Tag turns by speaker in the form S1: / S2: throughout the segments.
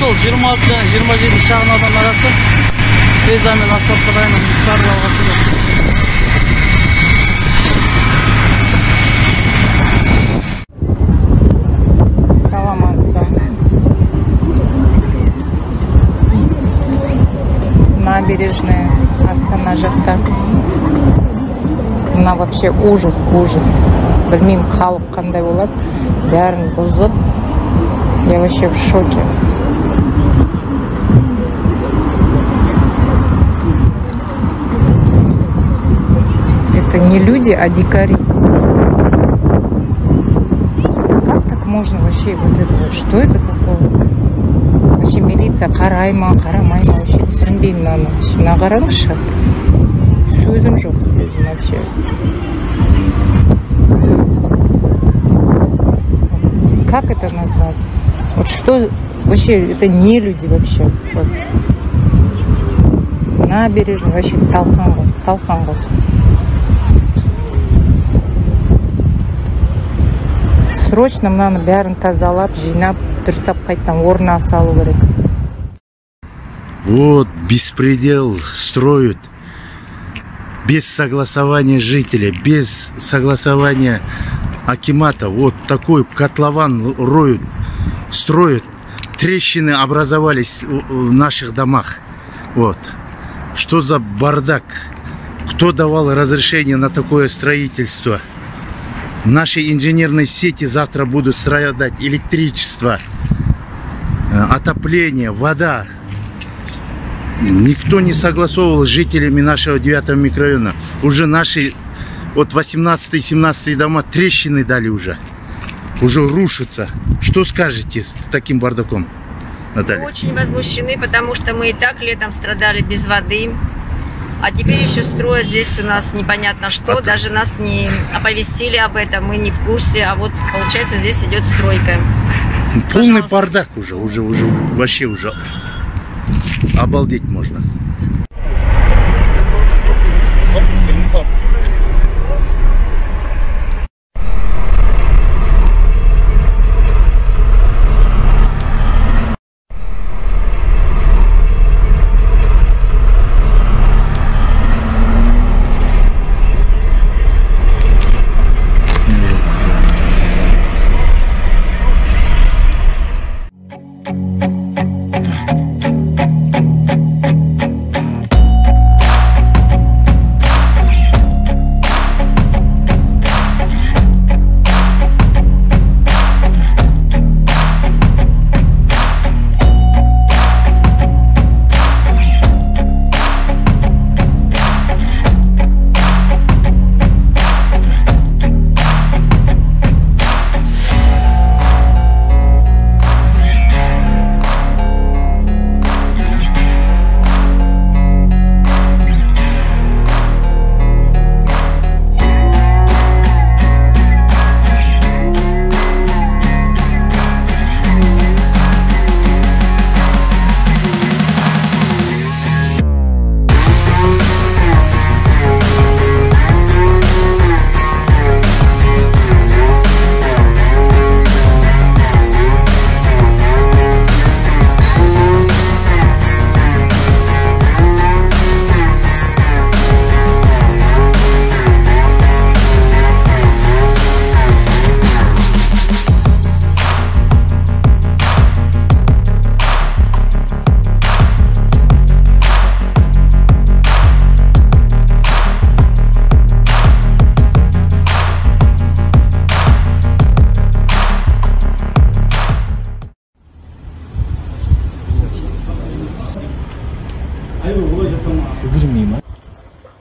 S1: Жол жиырма алты және жиырма жетінші шағын аудан арасы пейза мен асфальтқа дайындық жұмыстары жалғасуда
S2: саламатсың набережная астана жақта мына вообще ужас ужас. Білмеймін халық қандай болады. Бәрін бұзып я вообще в шоке. это не люди а дикари как так можно вообще вот это вот что это такое вообще милиция қарай ма қарамай ма вообще түсінбеймін мынаны вообще мына қараңызшы сөзім жоқ сөзім вообще как это назвать вот что вообще это не люди вообще вот. набережный вообще талқан ғой талқан Срочно мынаны бәрін тазалап жинап дұрыстап қайтадан орнына салу керек
S3: Вот беспредел строят без согласования жителей, без согласования Акимата. Вот такой котлован роют, строят. Трещины образовались в наших домах. Вот. Что за бардак? Кто давал разрешение на такое строительство? Наши инженерные сети завтра будут страдать. Электричество, э, отопление, вода. Никто не согласовывал с жителями нашего 9 микрорайона. Уже наши вот 18-17 дома трещины дали уже. Уже рушатся. Что скажете с таким бардаком, Наталья?
S4: Очень возмущены, потому что мы и так летом страдали без воды. А теперь еще строят здесь у нас непонятно что.
S3: А-
S4: Даже нас не оповестили об этом, мы не в курсе. А вот получается здесь идет стройка.
S3: Полный
S4: пожалуйста.
S3: бардак уже, уже, уже, вообще уже. Обалдеть можно.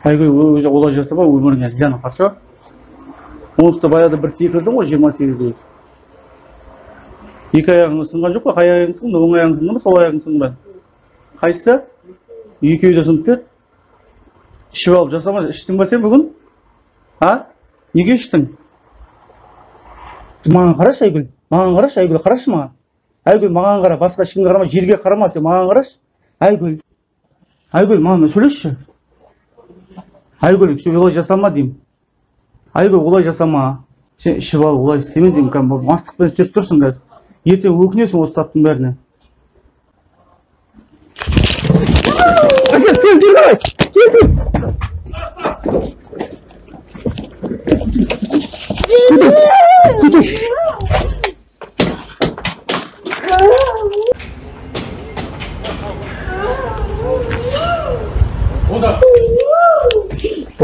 S5: Айгүл өзі олай жасама өміріңе зияны онсыз да баяғыда бір секірдің ғой жиырма сегізде екі аяғың сынған жоқ па қай аяғың сынды оң аяғың сынды ма сол аяғың сынды ма қайсысы екеуі де сынып па еді ішіп алып жасама іштің ба сен бүгін а неге іштің маған қарашы айгүл маған қарашы айгүл қарашы маған айгүл маған қара басқа ешкімге қарама жерге қарама сен маған қарашы айгүл айгүл маған сөйлесші айгүл олай жасама деймін айгүл олай жасама сен ішіп ал олай істеме деймін кәдімгі мастықпен істеп тұрсың қазір ертең өкінесің осы заттың бәріне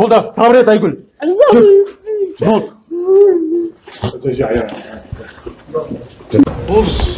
S5: 보다 사버렸다 이걸. 너.
S6: 저, 저, 저, 저, 저,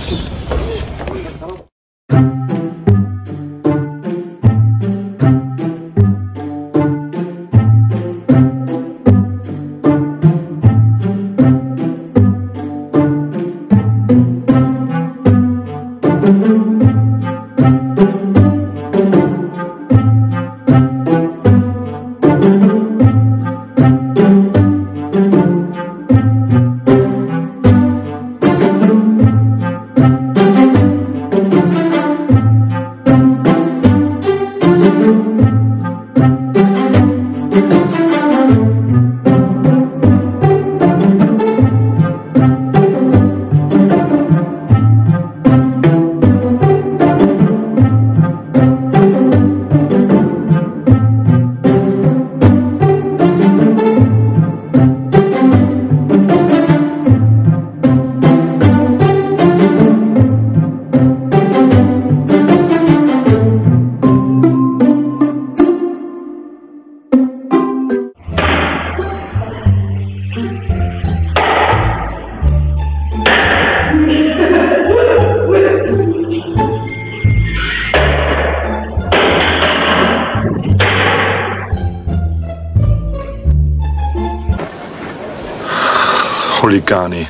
S6: хулиганы.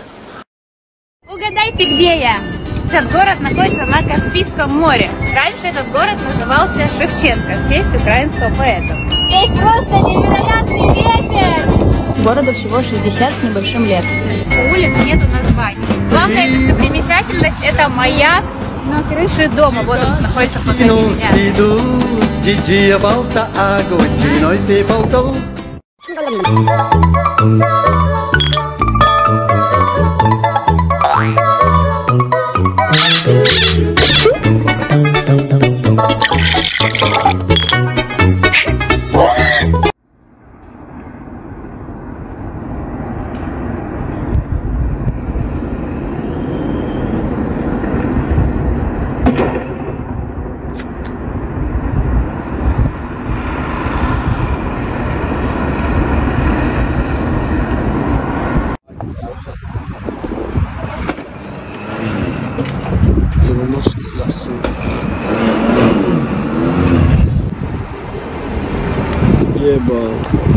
S7: Угадайте, где я? Этот город находится на Каспийском море. Раньше этот город назывался Шевченко в честь украинского поэта. Здесь просто невероятный ветер! Городу всего 60 с небольшим лет. У улиц нету названий. Главная достопримечательность это маяк на крыше дома. Вот он находится позади меня.
S2: Hello.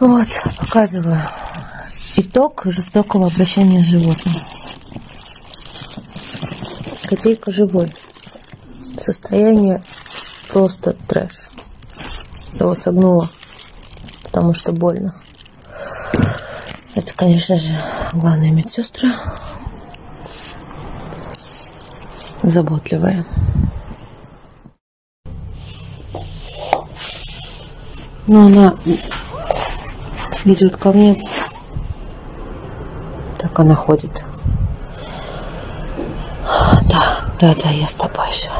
S2: Вот, показываю итог жестокого обращения с животным. Котейка живой. Состояние просто трэш. Его согнуло, потому что больно. Это, конечно же, главные медсестры. Заботливые. Но она идет ко мне. Так она ходит. Да, да, да, я с тобой все.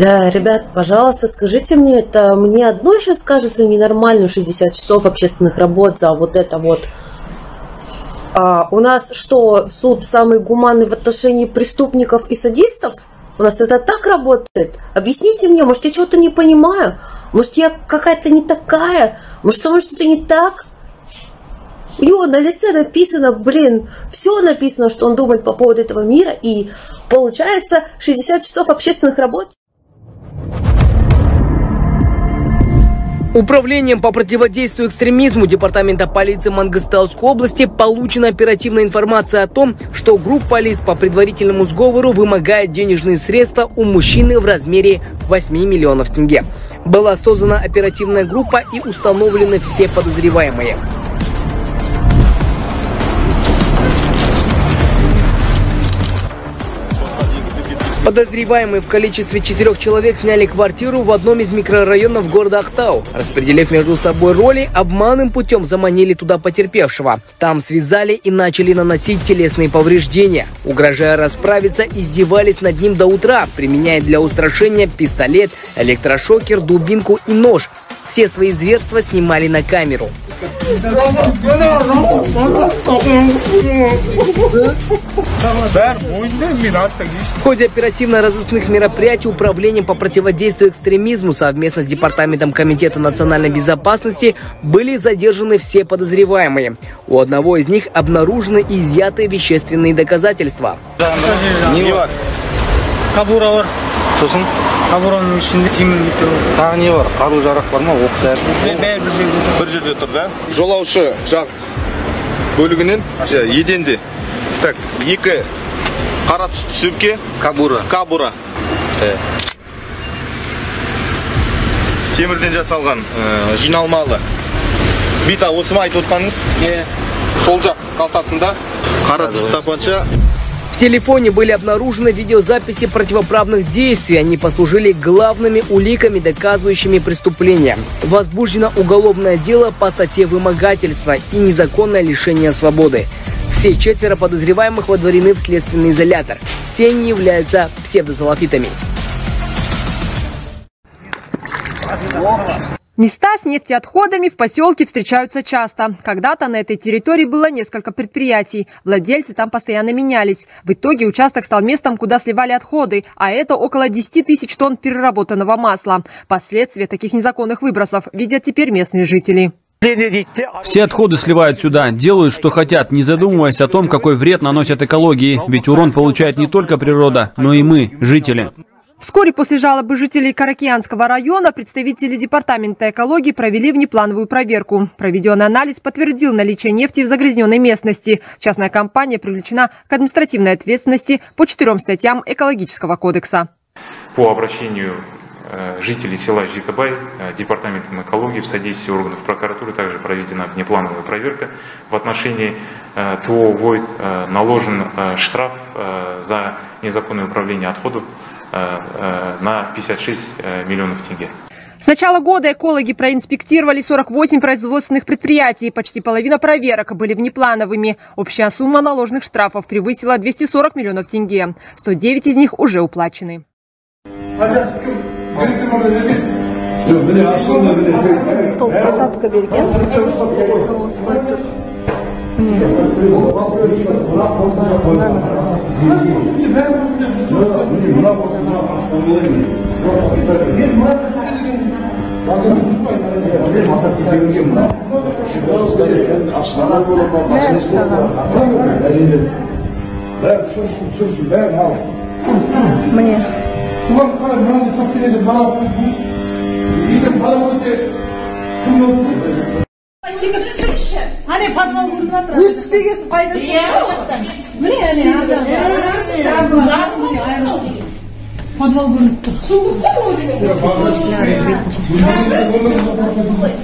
S8: Да, ребят, пожалуйста, скажите мне, это мне одной сейчас кажется ненормальным 60 часов общественных работ за вот это вот. А, у нас что, суд самый гуманный в отношении преступников и садистов? У нас это так работает? Объясните мне, может, я чего-то не понимаю? Может, я какая-то не такая? Может, со мной что-то не так? У него на лице написано, блин, все написано, что он думает по поводу этого мира, и получается 60 часов общественных работ.
S9: Управлением по противодействию экстремизму Департамента полиции Мангостауской области получена оперативная информация о том, что группа лиц по предварительному сговору вымогает денежные средства у мужчины в размере 8 миллионов тенге. Была создана оперативная группа и установлены все подозреваемые. Подозреваемые в количестве четырех человек сняли квартиру в одном из микрорайонов города Ахтау. Распределив между собой роли, обманным путем заманили туда потерпевшего. Там связали и начали наносить телесные повреждения. Угрожая расправиться, издевались над ним до утра, применяя для устрашения пистолет, электрошокер, дубинку и нож. Все свои зверства снимали на камеру. В ходе оперативно-розыскных мероприятий Управлением по противодействию экстремизму совместно с Департаментом Комитета национальной безопасности были задержаны все подозреваемые. У одного из них обнаружены изъятые вещественные доказательства.
S10: Сосын кабураның ішінде темір тұр тағы не бар? Қару жарақ бар ма? Оқ дәрі бәрі бір жерде тұр
S11: бір жерде тұр да? Жолаушы жақ бөлігінен же, еденде. Так екі қара түсті сөмке кабура. Кабура. Э. темірден жасалған э, жиналмалы бита осы ма айтып отқаныңыз? Иә сол жақ қалтасында қара түсті тапанша
S9: телефоне были обнаружены видеозаписи противоправных действий. Они послужили главными уликами, доказывающими преступление. Возбуждено уголовное дело по статье вымогательства и незаконное лишение свободы. Все четверо подозреваемых водворены в следственный изолятор. Все они являются псевдосалафитами.
S12: Места с нефтеотходами в поселке встречаются часто. Когда-то на этой территории было несколько предприятий. Владельцы там постоянно менялись. В итоге участок стал местом, куда сливали отходы, а это около 10 тысяч тонн переработанного масла. Последствия таких незаконных выбросов видят теперь местные жители.
S13: Все отходы сливают сюда, делают, что хотят, не задумываясь о том, какой вред наносят экологии. Ведь урон получает не только природа, но и мы, жители.
S12: Вскоре после жалобы жителей Каракианского района представители Департамента экологии провели внеплановую проверку. Проведенный анализ подтвердил наличие нефти в загрязненной местности. Частная компания привлечена к административной ответственности по четырем статьям Экологического кодекса.
S14: По обращению э, жителей села Житабай э, Департаментом экологии в содействии органов прокуратуры также проведена внеплановая проверка в отношении э, ТО «Войд». Наложен штраф за незаконное управление отходов на 56 миллионов тенге.
S12: С начала года экологи проинспектировали 48 производственных предприятий. Почти половина проверок были внеплановыми. Общая сумма наложенных штрафов превысила 240 миллионов тенге. 109 из них уже уплачены.
S8: Стоп, посадка берген.
S15: Мне.
S16: әне подвал көрініп жатыр өз түспегесін пайдасы міне әне ар жағы подвал көрініп тұр су кіріп тұр ғой